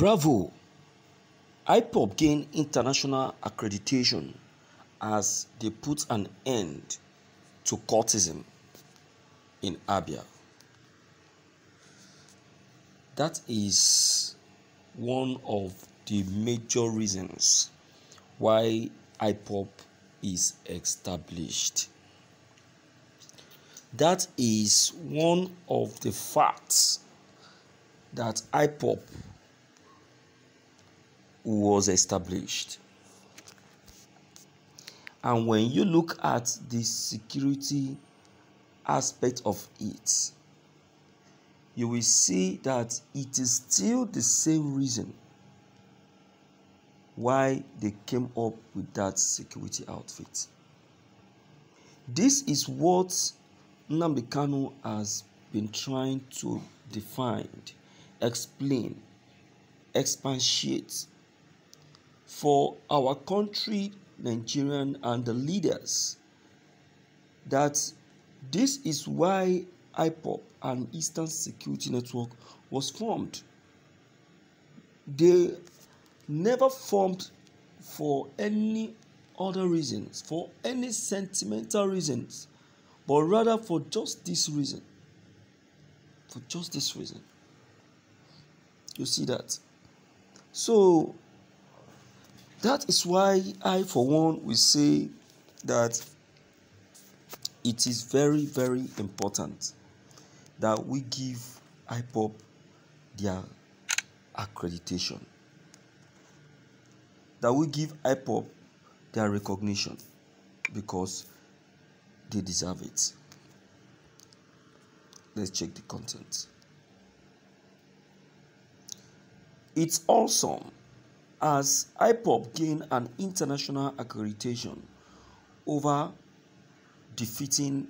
Bravo! IPOB gained international accreditation as they put an end to cultism in Abia. That is one of the major reasons why IPOB is established. That is one of the facts that IPOB was established. And when you look at the security aspect of it, you will see that it is still the same reason why they came up with that security outfit. This is what Nnamdi Kanu has been trying to define, explain, expatiate for our country, Nigerian, and the leaders that this is why IPOB and Eastern Security Network was formed. They never formed for any other reasons, for any sentimental reasons, but rather for just this reason. For just this reason. You see that? So, that is why I, for one, will say that it is very, very important that we give IPOB their accreditation, that we give IPOB their recognition because they deserve it. Let's check the content. It's awesome as IPOB gained an international accreditation over defeating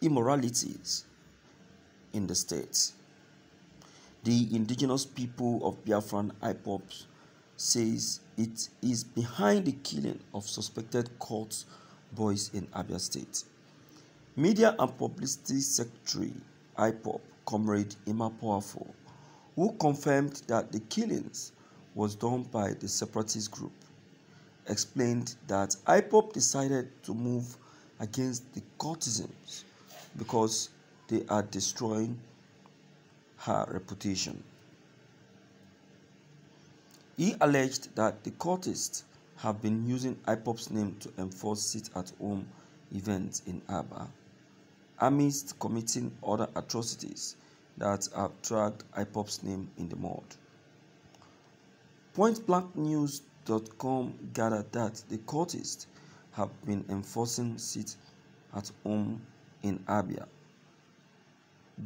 immoralities in the state. The indigenous people of Biafran IPOB says it is behind the killing of suspected cult boys in Abia State. Media and Publicity Secretary IPOB, Comrade Emma Powerful, who confirmed that the killings was done by the separatist group, explained that IPOB decided to move against the cultisms because they are destroying her reputation. He alleged that the cultists have been using IPOB's name to enforce sit-at-home events in Aba, amidst committing other atrocities that have dragged IPOB's name in the mud. PointBlankNews.com gathered that the cultists have been enforcing sit at home in Abia,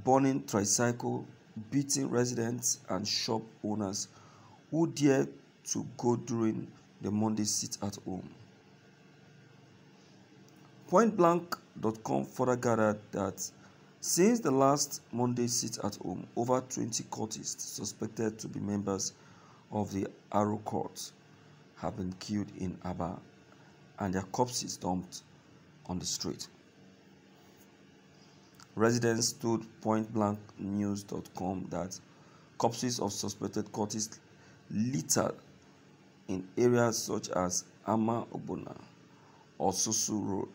burning tricycle, beating residents and shop owners who dare to go during the Monday sit at home. PointBlank.com further gathered that since the last Monday sit at home, over 20 cultists suspected to be members of the Arrow Court have been killed in Aba and their corpses dumped on the street. Residents told pointblanknews.com that corpses of suspected cultists littered in areas such as Ama Obona, Osusu Road,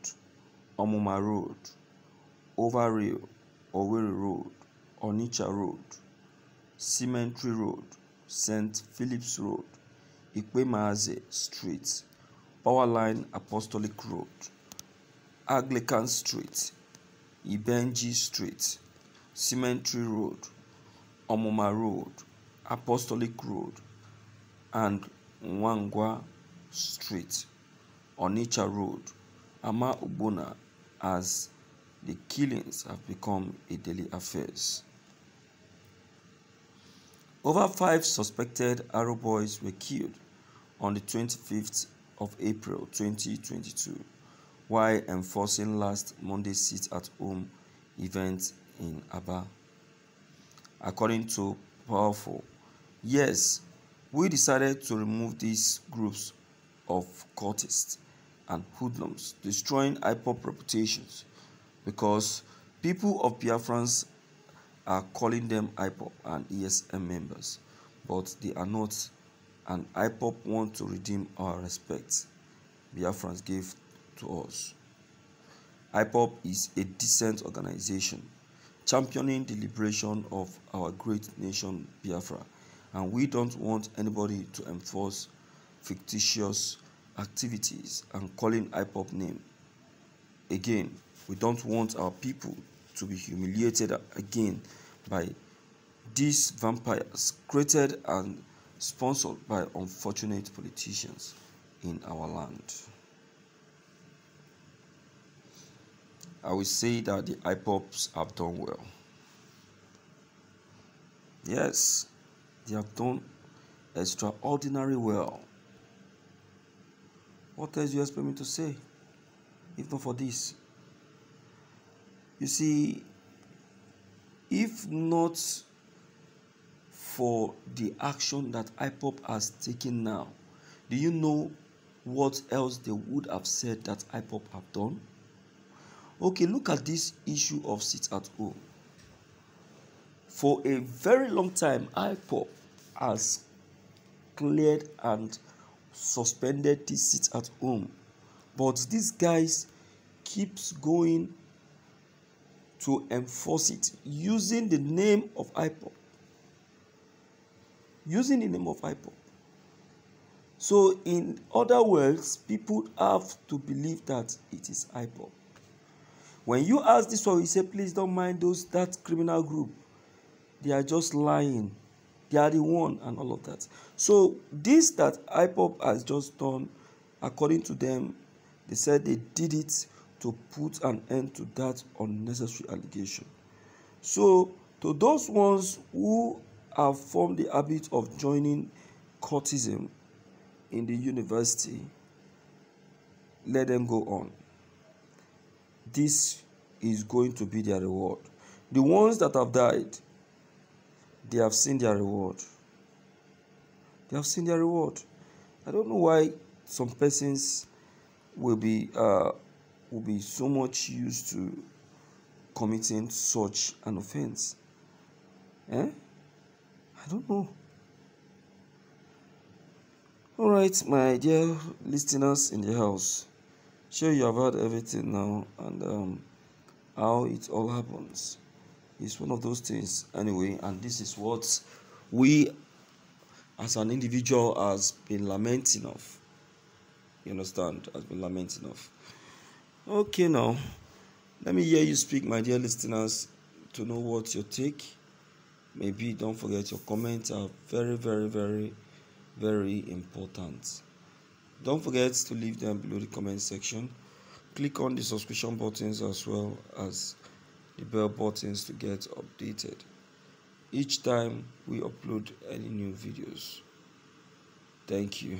Omuma Road, Overrail, Owerri Road, Onitsha Road, Cemetery Road, St. Philip's Road, Ikpemaze Street, Powerline Apostolic Road, Anglican Street, Ibenji Street, Cemetery Road, Omuma Road, Apostolic Road, and Nwangwa Street, Onitsha Road, Ama Ubona as the killings have become a daily affair. Over five suspected Arrow boys were killed on the 25th of April 2022 while enforcing last Monday's sit at home event in Aba. According to Powerful, yes, we decided to remove these groups of cultists and hoodlums, destroying IPOB reputations because people of Biafrans are calling them IPOB and ESN members, but they are not and IPOB want to redeem our respect Biafrans gave to us. IPOB is a decent organization championing the liberation of our great nation Biafra and we don't want anybody to enforce fictitious activities and calling IPOB name. Again, we don't want our people to be humiliated again by these vampires created and sponsored by unfortunate politicians in our land. I will say that the IPOBs have done well. Yes, they have done extraordinary well. What else do you expect me to say? If not for this. You see, if not for the action that IPOB has taken now, do you know what else they would have said that IPOB have done? Okay, look at this issue of sit at home. For a very long time, IPOB has cleared and suspended this sit at home. But these guys keeps going to enforce it using the name of IPOB. Using the name of IPOB. So, in other words, people have to believe that it is IPOB. When you ask this one, you say, please don't mind those that criminal group. They are just lying. They are the one and all of that. So this that IPOB has just done, according to them, they said they did it to put an end to that unnecessary allegation. So to those ones who have formed the habit of joining courtism in the university, let them go on. This is going to be their reward. The ones that have died, they have seen their reward. They have seen their reward. I don't know why some persons will be uh, will be so much used to committing such an offense. Eh? I don't know. All right, my dear listeners in the house, sure you have heard everything now and um, how it all happens. It's one of those things anyway, and this is what we as an individual has been lamenting of. You understand? Has been lamenting of. Okay, now let me hear you speak, my dear listeners, to know what your take. Maybe don't forget your comments are very, very, very, very important. Don't forget to leave them below the comment section. Click on the subscription buttons as well as the bell buttons to get updated each time we upload any new videos. Thank you.